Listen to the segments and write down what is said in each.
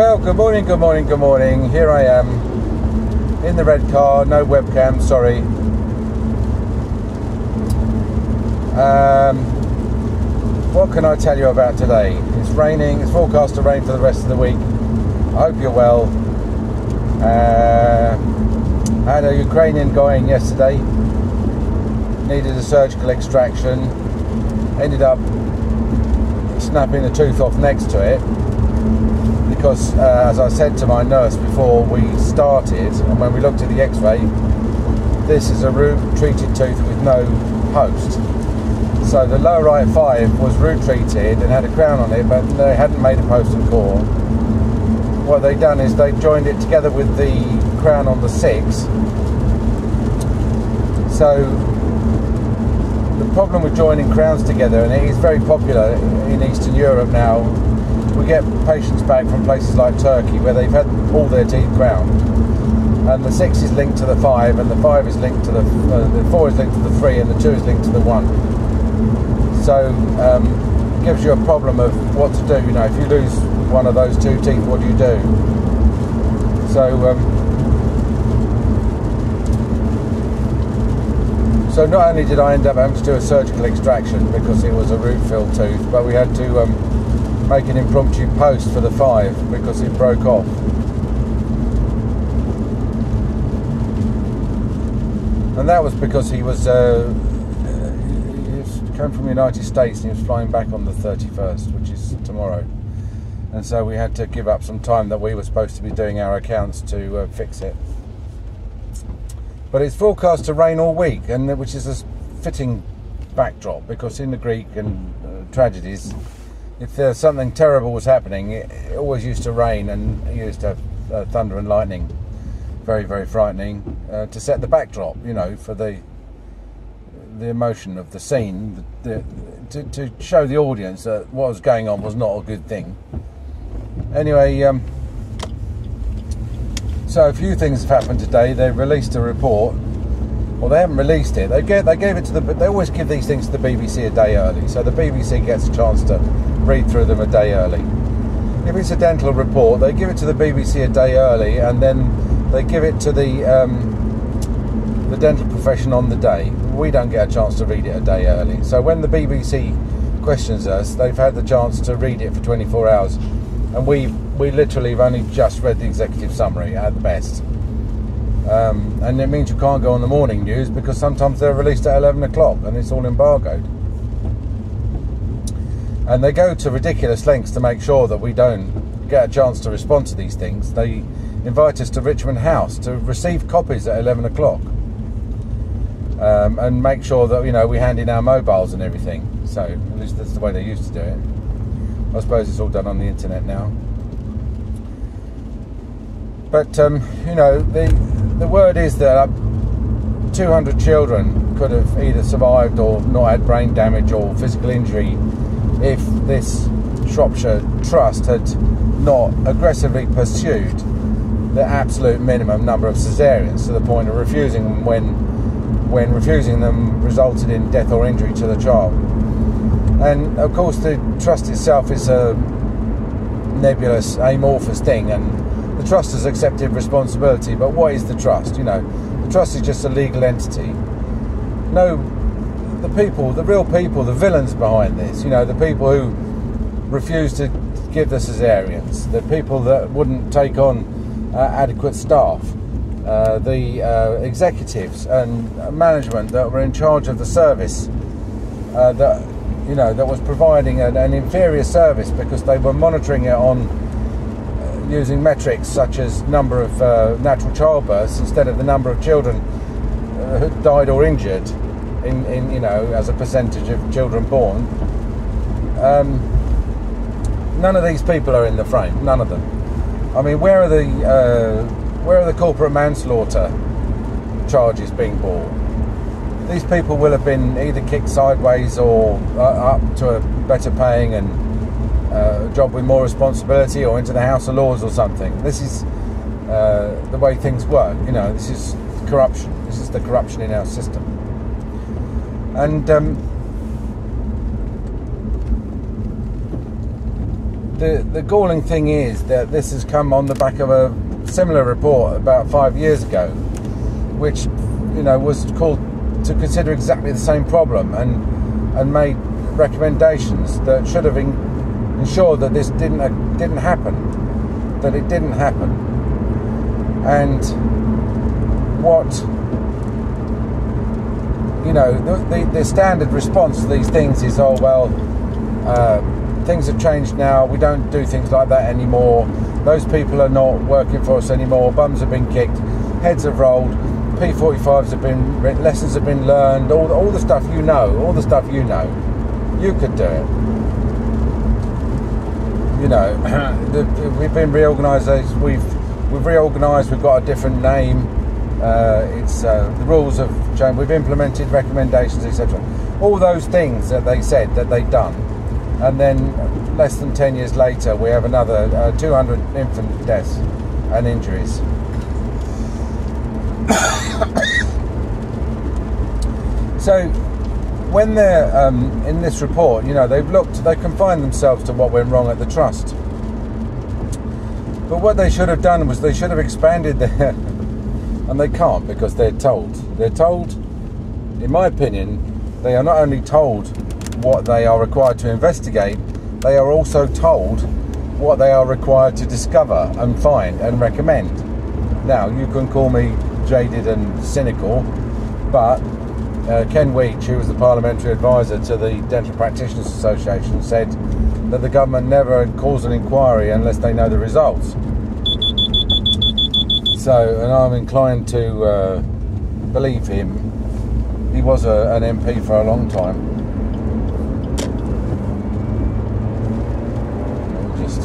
Well, good morning, good morning, good morning. Here I am in the red car, no webcam, sorry. Um, what can I tell you about today? It's raining, it's forecast to rain for the rest of the week. I hope you're well. Uh, I had a Ukrainian guy in yesterday, needed a surgical extraction, ended up snapping the tooth off next to it because, uh, as I said to my nurse before we started, and when we looked at the x-ray, this is a root treated tooth with no post. So the lower right five was root treated and had a crown on it, but they hadn't made a post and core. What they'd done is they joined it together with the crown on the six. So the problem with joining crowns together, and it is very popular in Eastern Europe now, we get patients back from places like Turkey where they've had all their teeth crowned, and the six is linked to the five, and the five is linked to the uh, the four is linked to the three, and the two is linked to the one. So um, it gives you a problem of what to do. You know, if you lose one of those two teeth, what do you do? So. Um, so not only did I end up having to do a surgical extraction because it was a root filled tooth, but we had to um, make an impromptu post for the five because it broke off. And that was because he was, uh, he came from the United States and he was flying back on the 31st, which is tomorrow. And so we had to give up some time that we were supposed to be doing our accounts to uh, fix it. But it's forecast to rain all week, and which is a fitting backdrop because in the Greek and uh, tragedies, if there's something terrible was happening, it, it always used to rain and it used to have uh, thunder and lightning. Very, very frightening uh, to set the backdrop, you know, for the the emotion of the scene, the, the, to, to show the audience that what was going on was not a good thing. Anyway, um, so a few things have happened today. They released a report. Well, they haven't released it. They gave, they gave it to the. They always give these things to the BBC a day early, so the BBC gets a chance to read through them a day early. If it's a dental report, they give it to the BBC a day early, and then they give it to the um, the dental profession on the day. We don't get a chance to read it a day early. So when the BBC questions us, they've had the chance to read it for 24 hours, and we we literally have only just read the executive summary at the best. Um, and it means you can't go on the morning news because sometimes they're released at 11 o'clock and it's all embargoed. And they go to ridiculous lengths to make sure that we don't get a chance to respond to these things. They invite us to Richmond House to receive copies at 11 o'clock um, and make sure that you know we hand in our mobiles and everything. So at least that's the way they used to do it. I suppose it's all done on the internet now. But um, you know the the word is that 200 children could have either survived or not had brain damage or physical injury if this Shropshire Trust had not aggressively pursued the absolute minimum number of cesareans to the point of refusing them when when refusing them resulted in death or injury to the child. And of course, the trust itself is a nebulous, amorphous thing, and the trust has accepted responsibility. But what is the trust? You know, the trust is just a legal entity. No, the people, the real people, the villains behind this. You know, the people who refuse to give the cesareans, the people that wouldn't take on uh, adequate staff. Uh, the uh, executives and management that were in charge of the service uh, that you know that was providing an, an, inferior service because they were monitoring it on uh, using metrics such as number of uh, natural childbirths instead of the number of children who died or injured in, in you know as a percentage of children born. Um, none of these people are in the frame. None of them. I mean, where are the where are the corporate manslaughter charges being brought? These people will have been either kicked sideways or uh, up to a better paying and uh, job with more responsibility or into the House of Lords or something. This is uh, the way things work. You know, this is corruption. This is the corruption in our system. And um, the the galling thing is that this has come on the back of a similar report about five years ago, which you know was called to consider exactly the same problem and and made recommendations that should have ensured that this didn't uh, didn't happen, that it didn't happen, and what you know the, the, the standard response to these things is oh well uh, things have changed now we don't do things like that anymore those people are not working for us anymore bums have been kicked heads have rolled P45s have been lessons have been learned. All all the stuff you know, all the stuff you know, you could do it. You know, we've been reorganised. We've we've reorganised. We've got a different name. Uh, it's uh, the rules have changed. We've implemented recommendations, etc. All those things that they said that they've done, and then less than ten years later, we have another uh, 200 infant deaths and injuries. so when they're um, in this report, you know, they've looked, they confined themselves to what went wrong at the trust. But what they should have done was they should have expanded their, and they can't because they're told. They're told, in my opinion, they are not only told what they are required to investigate, they are also told what they are required to discover and find and recommend. Now, you can call me jaded and cynical, but uh, Ken Weetch, who was the parliamentary advisor to the Dental Practitioners Association, said that the government never calls an inquiry unless they know the results. So, and I'm inclined to uh, believe him. He was a, an MP for a long time. Just,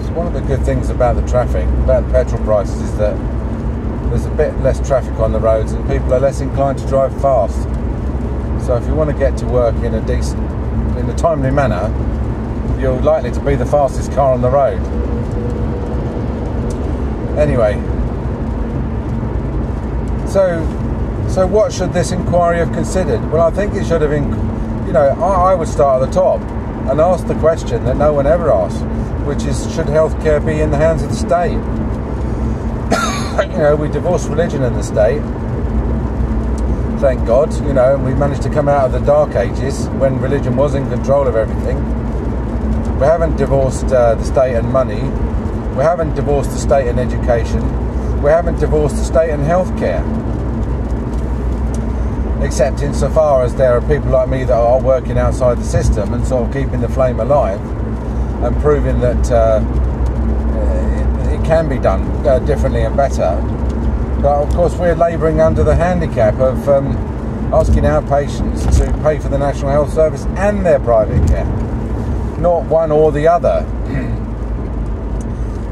it's one of the good things about the traffic, about the petrol prices, is that there's a bit less traffic on the roads and people are less inclined to drive fast. So if you want to get to work in a decent, in a timely manner, you're likely to be the fastest car on the road. Anyway, so so what should this inquiry have considered? Well, I think it should have, inc- you know, I, I would start at the top and ask the question that no one ever asks which is should healthcare be in the hands of the state? you know, we divorced religion in the state. Thank God, you know, and we managed to come out of the dark ages when religion was in control of everything. We haven't divorced uh, the state and money. We haven't divorced the state and education. We haven't divorced the state and healthcare. Except insofar as there are people like me that are working outside the system and sort of keeping the flame alive and proving that uh, it, it, can be done uh, differently and better. But of course, we're labouring under the handicap of um, asking our patients to pay for the National Health Service and their private care, not one or the other.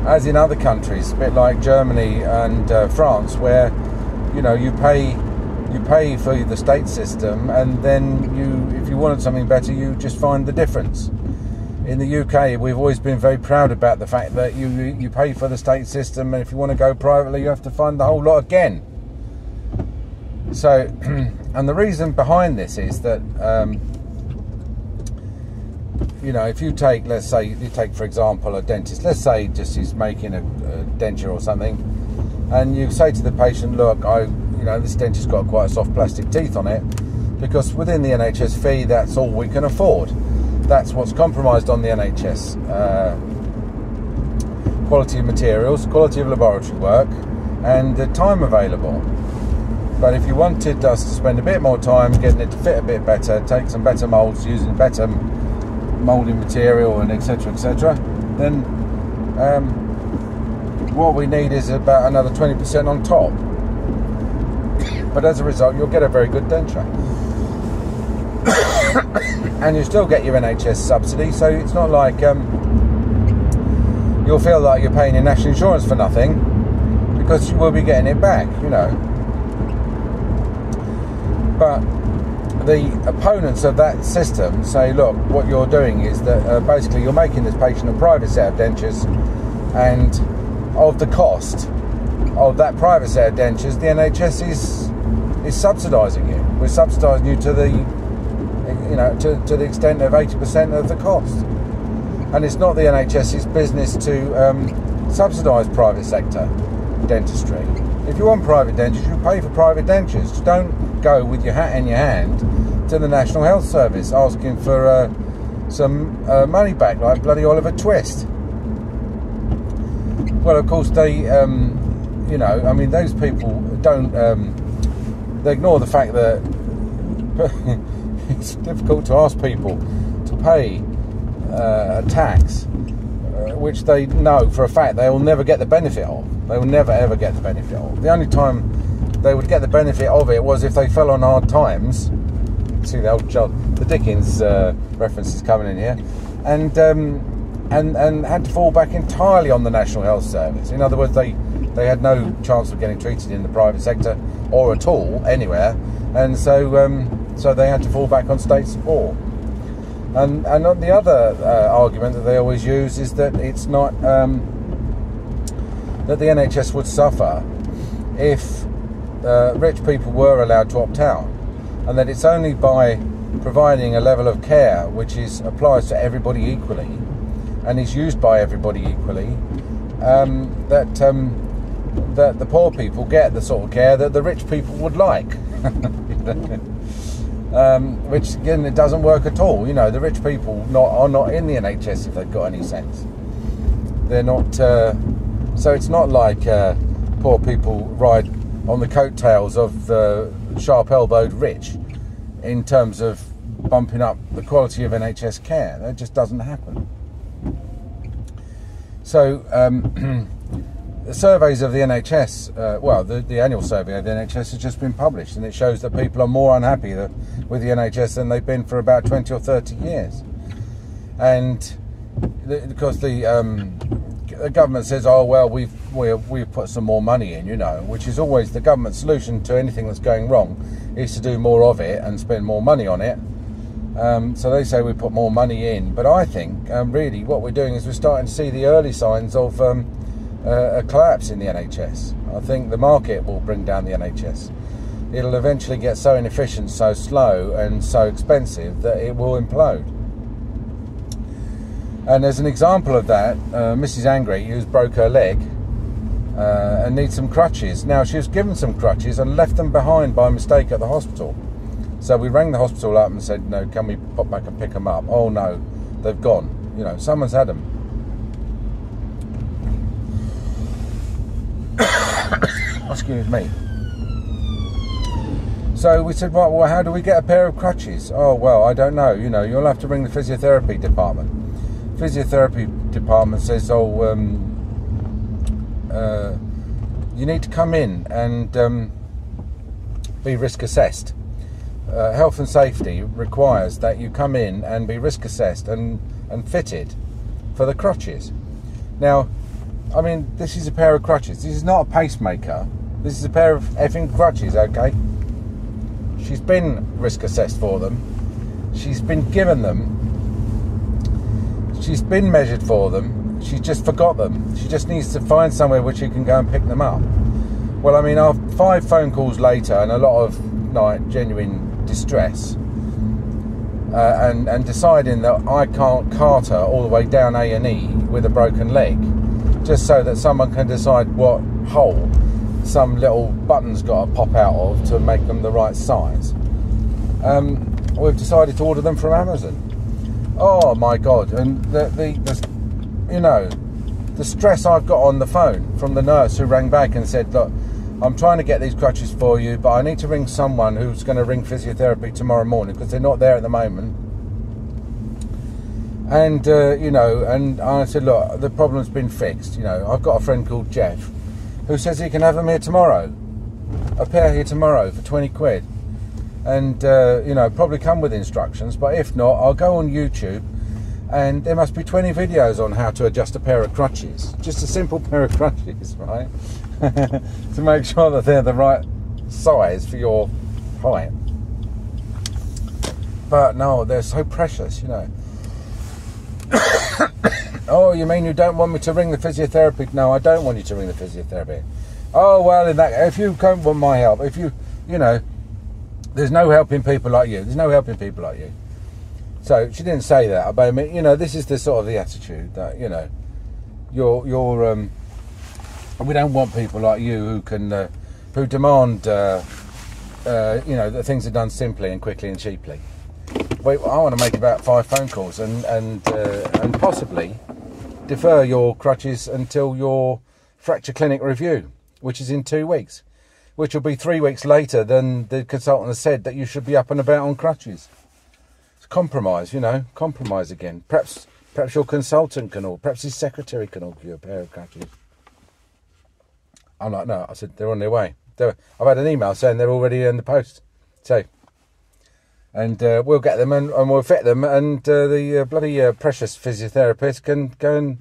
As in other countries, a bit like Germany and uh, France, where you know you pay you pay for the state system, and then you, if you wanted something better, you just find the difference in the UK, we've always been very proud about the fact that you you pay for the state system, and if you want to go privately, you have to fund the whole lot again. So, and the reason behind this is that um, you know, if you take, let's say, you take for example a dentist. Let's say just he's making a, a denture or something, and you say to the patient, "Look, I, you know, this dentist's got quite soft plastic teeth on it." Because within the NHS fee, that's all we can afford that's what's compromised on the NHS. Uh, quality of materials, quality of laboratory work, and the time available. But if you wanted us to spend a bit more time getting it to fit a bit better, take some better molds, using better molding material, and etc., etc., then um, what we need is about another 20% on top. But as a result, you'll get a very good denture. and you still get your NHS subsidy, so it's not like um, you'll feel like you're paying your national insurance for nothing because you will be getting it back, you know. But the opponents of that system say, look, what you're doing is that uh, basically you're making this patient a private set of dentures, and of the cost of that private set of dentures, the NHS is is subsidising you. We're subsidising you to the you know, to, to the extent of 80% of the cost. And it's not the NHS's business to um, subsidise private sector dentistry. If you want private dentures, you pay for private dentures. Don't go with your hat in your hand to the National Health Service asking for uh, some uh, money back, like bloody Oliver Twist. Well, of course, they, um, you know, I mean, those people don't, um, they ignore the fact that it's difficult to ask people to pay uh, a tax uh, which they know for a fact they will never get the benefit of. They will never ever get the benefit of. The only time they would get the benefit of it was if they fell on hard times. See the old John, the Dickens uh, references coming in here, and um, and and had to fall back entirely on the National Health Service. In other words, they they had no chance of getting treated in the private sector or at all anywhere, and so um, so they had to fall back on state support. And and the other uh, argument that they always use is that it's not. Um, that the NHS would suffer if uh, rich people were allowed to opt out, and that it's only by providing a level of care which is applies to everybody equally and is used by everybody equally um, that um, that the poor people get the sort of care that the rich people would like. um, which again, it doesn't work at all. You know, the rich people not are not in the NHS if they've got any sense. They're not. Uh, so it's not like uh, poor people ride on the coattails of the sharp elbowed rich in terms of bumping up the quality of NHS care. That just doesn't happen. So, um, the surveys of the NHS, uh, well, the, the, annual survey of the NHS has just been published, and it shows that people are more unhappy with the NHS than they've been for about 20 or 30 years. And because the um, the government says, "Oh well, we've we've, put some more money in," you know, which is always the government's solution to anything that's going wrong, is to do more of it and spend more money on it. Um, so they say we put more money in, but I think um, really what we're doing is we're starting to see the early signs of um, uh, a collapse in the NHS. I think the market will bring down the NHS. It'll eventually get so inefficient, so slow, and so expensive that it will implode. And as an example of that, uh, Mrs. Angry, who's broke her leg uh, and needs some crutches. Now, she was given some crutches and left them behind by mistake at the hospital. So we rang the hospital up and said, no, can we pop back and pick them up? Oh, no, they've gone. You know, someone's had them. Excuse me. So we said, well, how do we get a pair of crutches? Oh, well, I don't know. You know, you'll have to ring the physiotherapy department physiotherapy department says, "Oh, um, uh, you need to come in and um, be risk assessed." Uh, health and safety requires that you come in and be risk assessed and, and fitted for the crutches. Now, I mean, this is a pair of crutches. This is not a pacemaker. This is a pair of effing crutches, okay? She's been risk assessed for them. She's been given them She's been measured for them. She just forgot them. She just needs to find somewhere where she can go and pick them up. Well, I mean, after five phone calls later and a lot of like genuine distress, uh, and and deciding that I can't cart her all the way down A and E with a broken leg, just so that someone can decide what hole some little button's got to pop out of to make them the right size. Um, we've decided to order them from Amazon. Oh my god! And the, the, the you know the stress I've got on the phone from the nurse who rang back and said, look. I'm trying to get these crutches for you, but I need to ring someone who's going to ring physiotherapy tomorrow morning because they're not there at the moment. And uh, you know, and I said, look, the problem's been fixed. You know, I've got a friend called Jeff who says he can have them here tomorrow, a pair here tomorrow for twenty quid and uh, you know probably come with instructions but if not i'll go on youtube and there must be 20 videos on how to adjust a pair of crutches. Just a simple pair of crutches right? To make sure that they're the right size for your height. But no they're so precious you know. Oh you mean you don't want me to ring the physiotherapy no i don't want you to ring the physiotherapy oh well in that if you don't want my help if you you know there's no helping people like you. There's no helping people like you. So she didn't say that, but I mean, you know, this is the sort of the attitude that you know, you're you're. Um, we don't want people like you who can uh, who demand. Uh, uh, you know, that things are done simply and quickly and cheaply. Wait, I want to make about five phone calls and and uh, and possibly defer your crutches until your fracture clinic review, which is in two weeks, which will be three weeks later than the consultant has said that you should be up and about on crutches. It's compromise, you know, compromise again. Perhaps perhaps your consultant can order, perhaps his secretary can order you a pair of crutches. I'm like, no, I said they're on their way. They're, I've had an email saying they're already in the post. So, and uh, we'll get them and, and, we'll fit them, and uh, the uh, bloody uh, precious physiotherapist can go and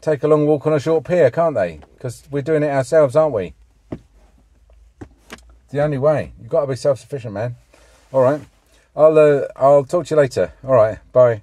take a long walk on a short pier, can't they? Because we're doing it ourselves, aren't we? The only way. You've got to be self-sufficient, man. All right. I'll uh, I'll talk to you later. All right. Bye.